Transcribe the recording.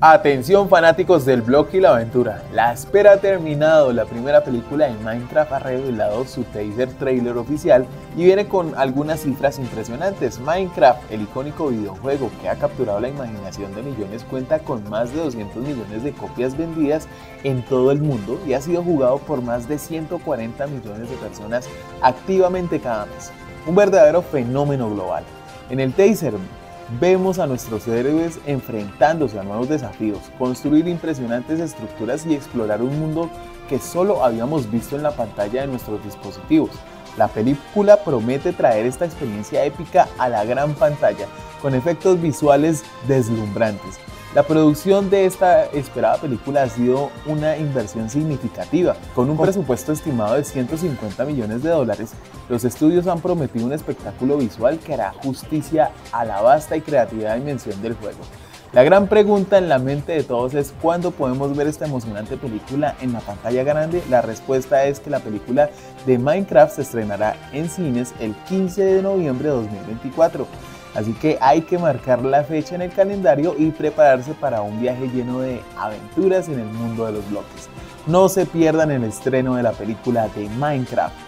Atención fanáticos del blog y la aventura, la espera ha terminado, la primera película de Minecraft ha revelado su teaser trailer oficial y viene con algunas cifras impresionantes. Minecraft, el icónico videojuego que ha capturado la imaginación de millones, cuenta con más de 200 millones de copias vendidas en todo el mundo y ha sido jugado por más de 140 millones de personas activamente cada mes. Un verdadero fenómeno global. En el teaser vemos a nuestros héroes enfrentándose a nuevos desafíos, construir impresionantes estructuras y explorar un mundo que solo habíamos visto en la pantalla de nuestros dispositivos. La película promete traer esta experiencia épica a la gran pantalla, con efectos visuales deslumbrantes, la producción de esta esperada película ha sido una inversión significativa. Con un presupuesto estimado de 150 millones de dólares, los estudios han prometido un espectáculo visual que hará justicia a la vasta y creativa dimensión del juego. La gran pregunta en la mente de todos es ¿cuándo podemos ver esta emocionante película en la pantalla grande? La respuesta es que la película de Minecraft se estrenará en cines el 15 de noviembre de 2024. Así que hay que marcar la fecha en el calendario y prepararse para un viaje lleno de aventuras en el mundo de los bloques. No se pierdan el estreno de la película de Minecraft